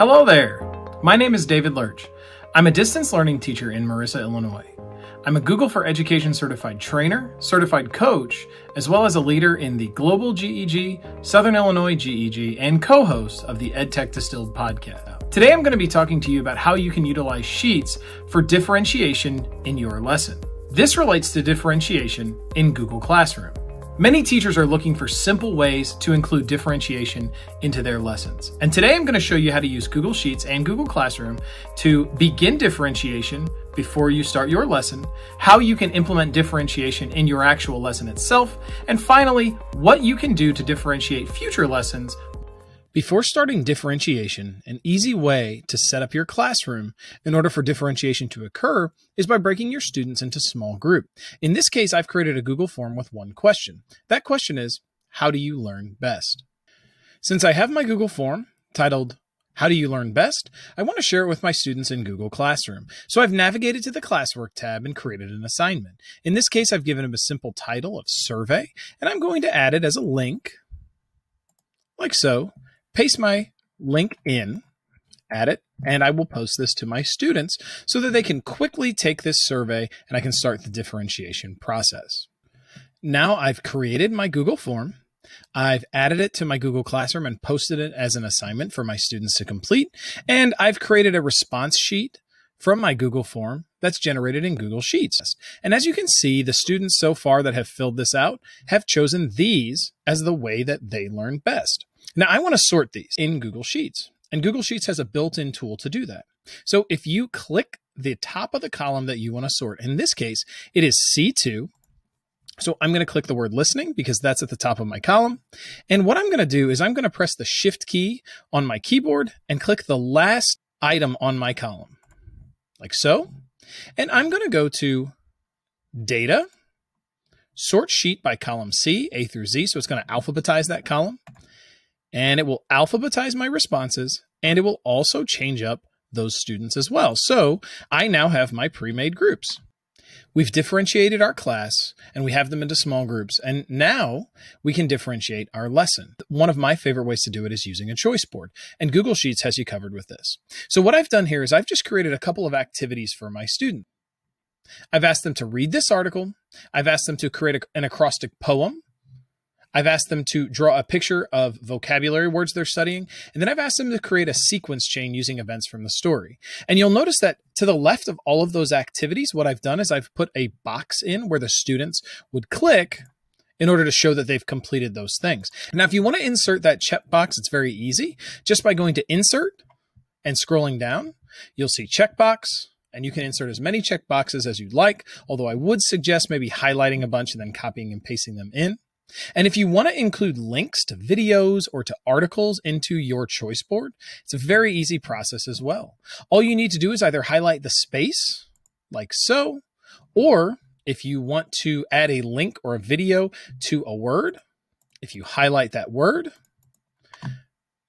Hello there. My name is David Lerch. I'm a distance learning teacher in Marissa, Illinois. I'm a Google for Education certified trainer, certified coach, as well as a leader in the Global GEG, Southern Illinois GEG, and co host of the EdTech Distilled podcast. Today I'm going to be talking to you about how you can utilize Sheets for differentiation in your lesson. This relates to differentiation in Google Classroom. Many teachers are looking for simple ways to include differentiation into their lessons. And today I'm going to show you how to use Google Sheets and Google Classroom to begin differentiation before you start your lesson, how you can implement differentiation in your actual lesson itself, and finally, what you can do to differentiate future lessons before starting differentiation, an easy way to set up your classroom in order for differentiation to occur is by breaking your students into small group. In this case, I've created a Google form with one question. That question is, how do you learn best? Since I have my Google form titled how do you learn best? I want to share it with my students in Google Classroom. So I've navigated to the classwork tab and created an assignment. In this case, I've given them a simple title of survey, and I'm going to add it as a link like so paste my link in, add it, and I will post this to my students so that they can quickly take this survey and I can start the differentiation process. Now I've created my Google form. I've added it to my Google Classroom and posted it as an assignment for my students to complete. And I've created a response sheet from my Google form that's generated in Google Sheets. And as you can see, the students so far that have filled this out have chosen these as the way that they learn best. Now I want to sort these in Google Sheets and Google Sheets has a built-in tool to do that. So if you click the top of the column that you want to sort, in this case, it is C2. So I'm going to click the word listening because that's at the top of my column. And what I'm going to do is I'm going to press the shift key on my keyboard and click the last item on my column like so. And I'm going to go to data, sort sheet by column C, A through Z. So it's going to alphabetize that column and it will alphabetize my responses and it will also change up those students as well. So I now have my pre-made groups. We've differentiated our class and we have them into small groups. And now we can differentiate our lesson. One of my favorite ways to do it is using a choice board and Google Sheets has you covered with this. So what I've done here is I've just created a couple of activities for my student. I've asked them to read this article. I've asked them to create an acrostic poem I've asked them to draw a picture of vocabulary words they're studying, and then I've asked them to create a sequence chain using events from the story. And you'll notice that to the left of all of those activities, what I've done is I've put a box in where the students would click in order to show that they've completed those things. Now, if you want to insert that checkbox, it's very easy. Just by going to insert and scrolling down, you'll see checkbox, and you can insert as many checkboxes as you'd like, although I would suggest maybe highlighting a bunch and then copying and pasting them in. And if you want to include links to videos or to articles into your choice board, it's a very easy process as well. All you need to do is either highlight the space like so, or if you want to add a link or a video to a word, if you highlight that word,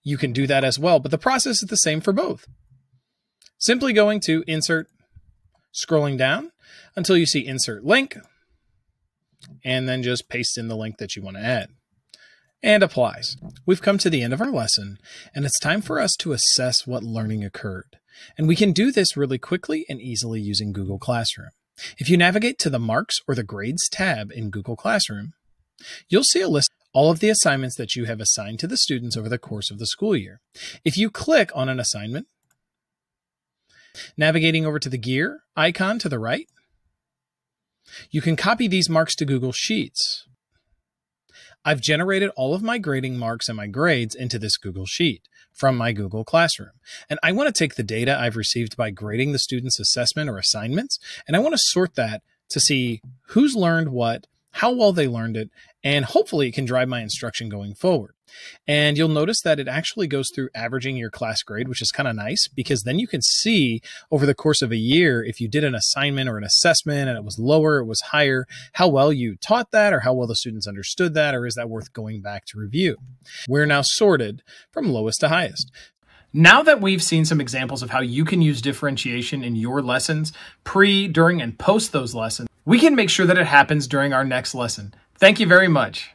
you can do that as well. But the process is the same for both. Simply going to insert, scrolling down until you see insert link, and then just paste in the link that you want to add. And applies. We've come to the end of our lesson, and it's time for us to assess what learning occurred. And we can do this really quickly and easily using Google Classroom. If you navigate to the Marks or the Grades tab in Google Classroom, you'll see a list of all of the assignments that you have assigned to the students over the course of the school year. If you click on an assignment, navigating over to the gear icon to the right, you can copy these marks to Google Sheets. I've generated all of my grading marks and my grades into this Google Sheet from my Google Classroom. And I want to take the data I've received by grading the student's assessment or assignments, and I want to sort that to see who's learned what, how well they learned it, and hopefully it can drive my instruction going forward. And you'll notice that it actually goes through averaging your class grade, which is kind of nice because then you can see over the course of a year if you did an assignment or an assessment and it was lower, it was higher, how well you taught that or how well the students understood that, or is that worth going back to review? We're now sorted from lowest to highest. Now that we've seen some examples of how you can use differentiation in your lessons, pre, during, and post those lessons, we can make sure that it happens during our next lesson. Thank you very much.